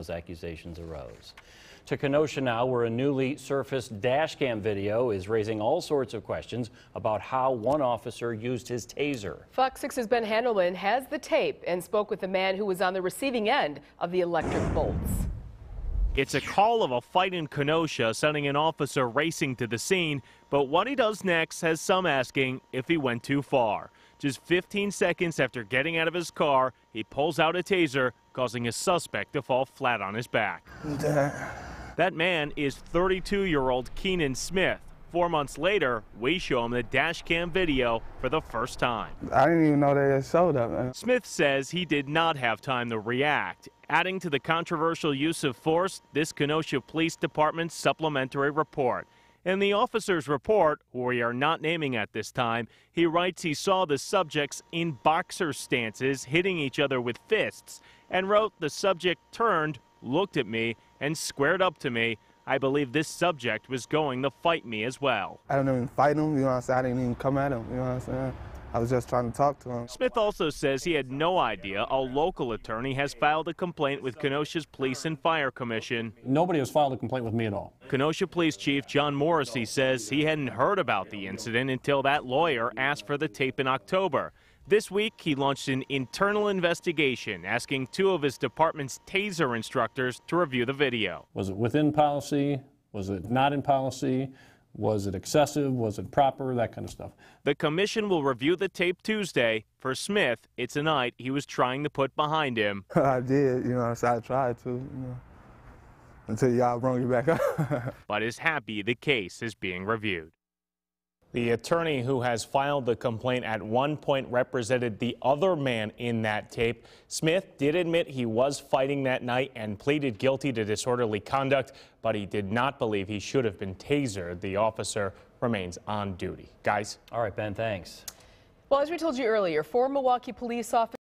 those accusations arose. To Kenosha now, where a newly surfaced dash cam video is raising all sorts of questions about how one officer used his taser. Fox 6's Ben Handelman has the tape and spoke with the man who was on the receiving end of the electric bolts. It's a call of a fight in Kenosha, sending an officer racing to the scene. But what he does next has some asking if he went too far. Just 15 seconds after getting out of his car, he pulls out a taser, causing a suspect to fall flat on his back. That man is 32 year old Keenan Smith. Four months later, we show him the dash cam video for the first time. I didn't even know they had showed up. Man. Smith says he did not have time to react. Adding to the controversial use of force, this Kenosha Police Department supplementary report. In the officer's report, who we are not naming at this time, he writes he saw the subjects in boxer stances hitting each other with fists and wrote the subject turned, looked at me, and squared up to me. I believe this subject was going to fight me as well. I didn't even fight him, you know what I'm saying? I didn't even come at him, you know what I'm saying? I was just trying to talk to him. Smith also says he had no idea a local attorney has filed a complaint with Kenosha's Police and Fire Commission. Nobody has filed a complaint with me at all. Kenosha Police Chief John Morrissey says he hadn't heard about the incident until that lawyer asked for the tape in October. This week, he launched an internal investigation asking two of his department's taser instructors to review the video. Was it within policy? Was it not in policy? Was it excessive? Was it proper? That kind of stuff. The commission will review the tape Tuesday. For Smith, it's a night he was trying to put behind him. I did, you know, so I tried to, you know, until y'all brought me back up. but is happy the case is being reviewed. The attorney who has filed the complaint at one point represented the other man in that tape. Smith did admit he was fighting that night and pleaded guilty to disorderly conduct, but he did not believe he should have been tasered. The officer remains on duty. Guys? All right, Ben, thanks. Well, as we told you earlier, four Milwaukee police officers